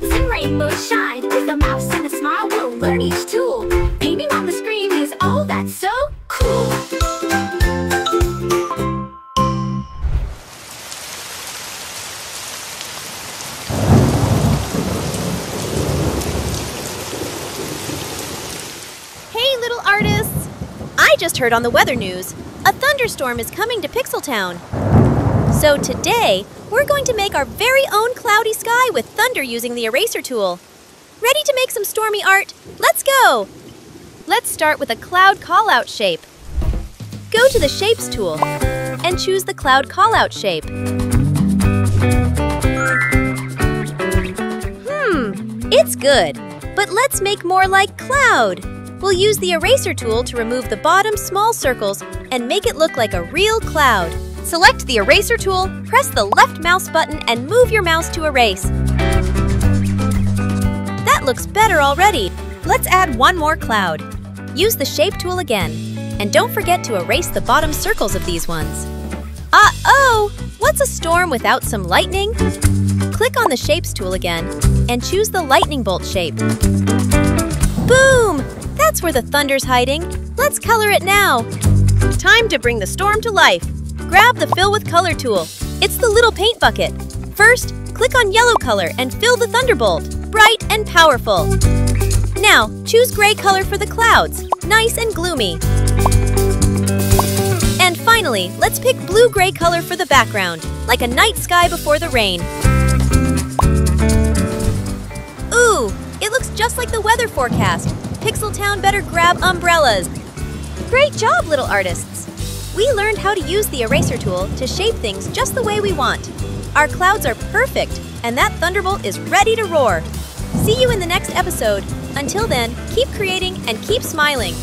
rainbow shine. With a mouse and a smile, we'll learn each tool. Painting on the screen is all that's so cool. Hey, little artists! I just heard on the weather news a thunderstorm is coming to Pixel Town. So today, we're going to make our very own cloudy sky with thunder using the eraser tool. Ready to make some stormy art? Let's go! Let's start with a cloud callout shape. Go to the Shapes tool and choose the cloud callout shape. Hmm, it's good, but let's make more like cloud. We'll use the eraser tool to remove the bottom small circles and make it look like a real cloud. Select the eraser tool, press the left mouse button, and move your mouse to erase. That looks better already. Let's add one more cloud. Use the shape tool again. And don't forget to erase the bottom circles of these ones. Uh-oh! What's a storm without some lightning? Click on the Shapes tool again and choose the lightning bolt shape. Boom! That's where the thunder's hiding. Let's color it now. Time to bring the storm to life. Grab the Fill with Color tool. It's the little paint bucket. First, click on yellow color and fill the thunderbolt. Bright and powerful. Now, choose gray color for the clouds. Nice and gloomy. And finally, let's pick blue-gray color for the background, like a night sky before the rain. Ooh, it looks just like the weather forecast. Pixel Town better grab umbrellas. Great job, little artists! We learned how to use the eraser tool to shape things just the way we want. Our clouds are perfect, and that thunderbolt is ready to roar. See you in the next episode. Until then, keep creating and keep smiling.